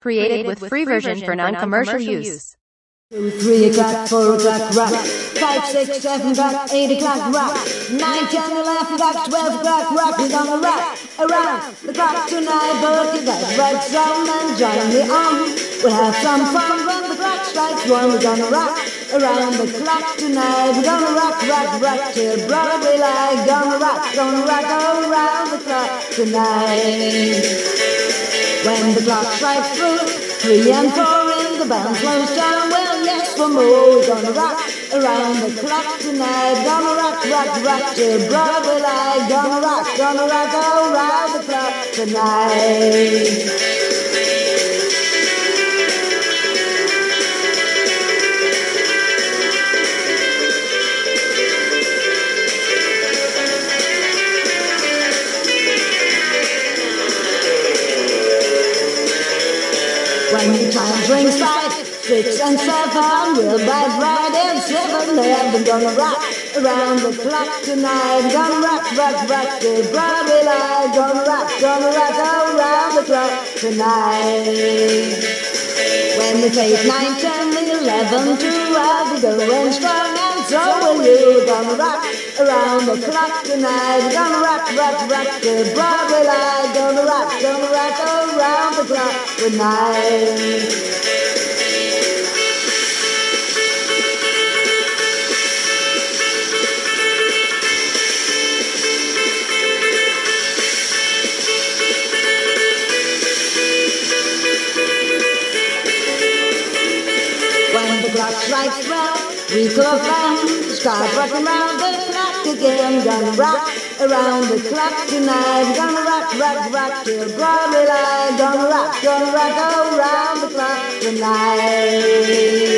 Created with free version for non-commercial use. Two, three o'clock, four o'clock, rock. Five, six, seven o'clock, eight o'clock, rock. Nine, ten, eleven o'clock, twelve o'clock, rock. We're gonna rock around the clock tonight. But you got right some and join me on. We'll have some fun when the clock strikes one. We're gonna rock around the clock tonight. We're gonna rock, rock, rock till broad daylight. Gonna rock, gonna rock around the clock tonight. When the clock strikes through, three and four in the band slows down. Well, yes, one more. Gonna rock around the clock tonight. Gonna rock, rock, rock till broad daylight. Gonna rock, gonna rock around the clock tonight. When the time rings five, six and seven, we'll bite right in seven. Eleven, gonna rock around the clock tonight. Gonna rock, rock, rock till broad daylight. Gonna rock, gonna rock around the clock tonight. When it's eight, nine, ten, eleven, twelve, we're going strong and so will you. Gonna rock around the clock tonight. Gonna rock, rock, rock till broad daylight. Gonna rock, gonna rock around the clock tonight. When the clock strikes twelve, we close down, start rocking round the clock again. Gonna rock around the clock tonight. Gonna rock, rock, rock till broad daylight. Gonna rock, gonna rock around the clock tonight.